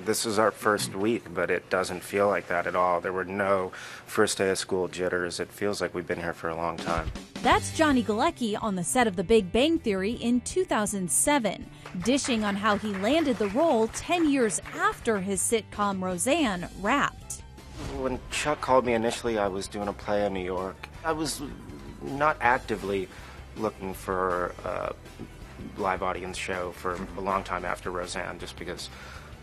This is our first week, but it doesn't feel like that at all. There were no first day of school jitters. It feels like we've been here for a long time. That's Johnny Galecki on the set of The Big Bang Theory in 2007, dishing on how he landed the role 10 years after his sitcom Roseanne wrapped. When Chuck called me initially, I was doing a play in New York. I was not actively looking for a live audience show for a long time after Roseanne, just because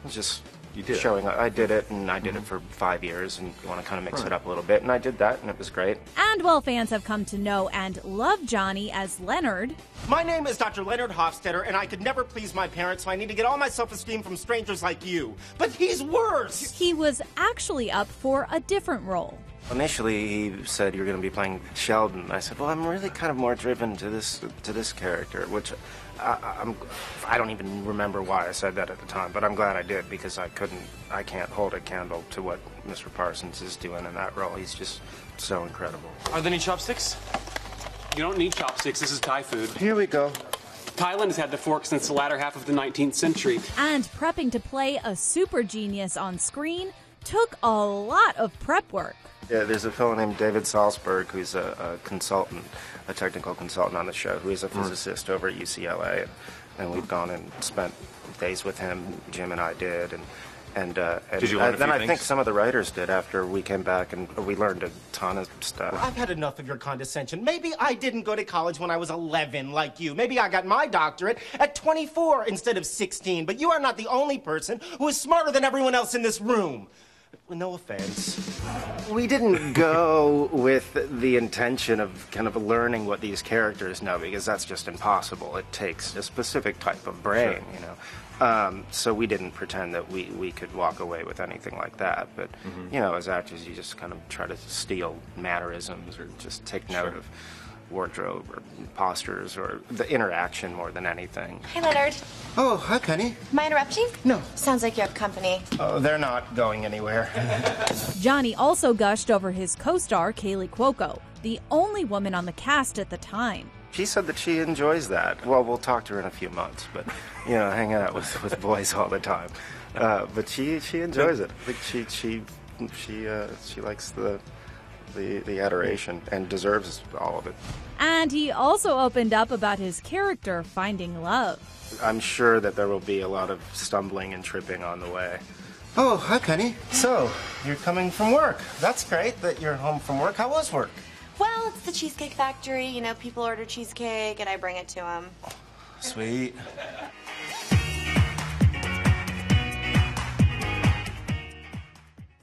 was just You did it. showing. I did it, and I did it mm-hmm. for five years, and you want to kind of mix it up a little bit, and I did that, and it was great. And while fans have come to know and love Johnny as Leonard, My name is Dr. Leonard Hofstadter, and I could never please my parents, so I need to get all my self esteem from strangers like you. But he's worse! he was actually up for a different role. Initially, he said you're going to be playing Sheldon. I said, "Well, I'm really kind of more driven to this to this character," which I, I'm I don't even remember why I said that at the time, but I'm glad I did because I couldn't I can't hold a candle to what Mr. Parsons is doing in that role. He's just so incredible. Are there any chopsticks? You don't need chopsticks. This is Thai food. Here we go. Thailand has had the fork since the latter half of the 19th century. And prepping to play a super genius on screen took a lot of prep work. Yeah, there's a fellow named David Saltzberg who's a, a consultant, a technical consultant on the show, who is a physicist over at UCLA, and, and we've gone and spent days with him. Jim and I did, and and, uh, and Did you learn uh, then few I think some of the writers did after we came back, and we learned a ton of stuff. I've had enough of your condescension. Maybe I didn't go to college when I was 11 like you. Maybe I got my doctorate at 24 instead of 16. But you are not the only person who is smarter than everyone else in this room. No offense. We didn't go with the intention of kind of learning what these characters know because that's just impossible. It takes a specific type of brain, you know. Um, so we didn't pretend that we, we could walk away with anything like that. But you know, as actors, you just kind of try to steal mannerisms or just take note of wardrobe or postures or the interaction more than anything. Hey, Leonard. Oh, hi, Penny. Am I interrupting? No. Sounds like you have company. Oh, they're not going anywhere. Johnny also gushed over his co star, Kaley Cuoco, the only woman on the cast at the time. She said that she enjoys that. Well, we'll talk to her in a few months, but you know, hanging out with, with boys all the time. Uh, but she she enjoys it. I think she she she uh, she likes the the the adoration and deserves all of it. And he also opened up about his character finding love. I'm sure that there will be a lot of stumbling and tripping on the way. Oh, hi, Penny. So you're coming from work. That's great that you're home from work. How was work? Well, it's the Cheesecake Factory. You know, people order cheesecake and I bring it to them. Sweet.